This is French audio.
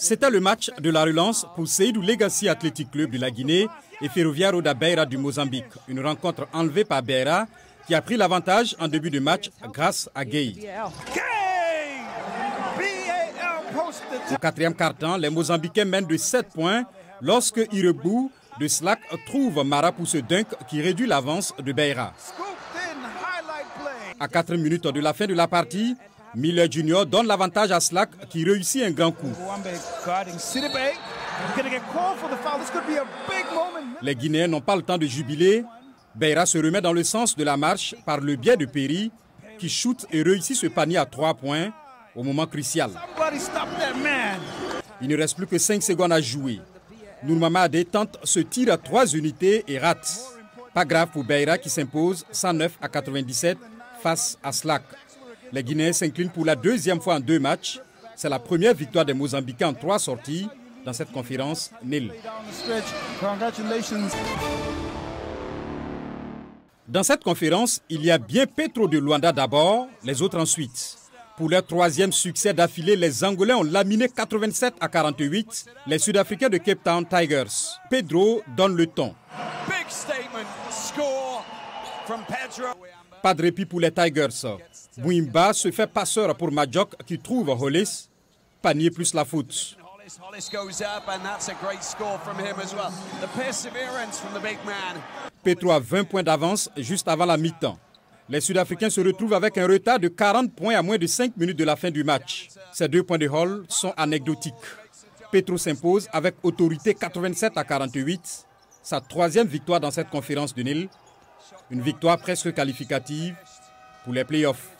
C'était le match de la relance pour Seydou Legacy Athletic Club de la Guinée et Ferroviario da Beira du Mozambique. Une rencontre enlevée par Beira qui a pris l'avantage en début de match grâce à Gay. Au quatrième quart-temps, les Mozambicains mènent de 7 points lorsque Irebu de Slack trouve Mara pour ce dunk qui réduit l'avance de Beira. À 4 minutes de la fin de la partie, Miller Junior donne l'avantage à Slack qui réussit un grand coup. Les Guinéens n'ont pas le temps de jubiler. Beira se remet dans le sens de la marche par le biais de Perry qui shoot et réussit ce panier à 3 points au moment crucial. Il ne reste plus que 5 secondes à jouer. Nourmamade tente ce tir à 3 unités et rate. Pas grave pour Beira qui s'impose 109 à 97 face à Slack. Les Guinéens s'inclinent pour la deuxième fois en deux matchs. C'est la première victoire des Mozambicains en trois sorties dans cette conférence nil. Dans cette conférence, il y a bien Petro de Luanda d'abord, les autres ensuite. Pour leur troisième succès d'affilée, les Angolais ont laminé 87 à 48 les Sud-Africains de Cape Town Tigers. Pedro donne le ton. Pas de répit pour les Tigers. Bouimba se fait passeur pour Majok qui trouve Hollis. Panier plus la faute. Petro a 20 points d'avance juste avant la mi-temps. Les Sud-Africains se retrouvent avec un retard de 40 points à moins de 5 minutes de la fin du match. Ces deux points de Hall sont anecdotiques. Petro s'impose avec autorité 87 à 48, sa troisième victoire dans cette conférence du Nil. Une victoire presque qualificative pour les playoffs.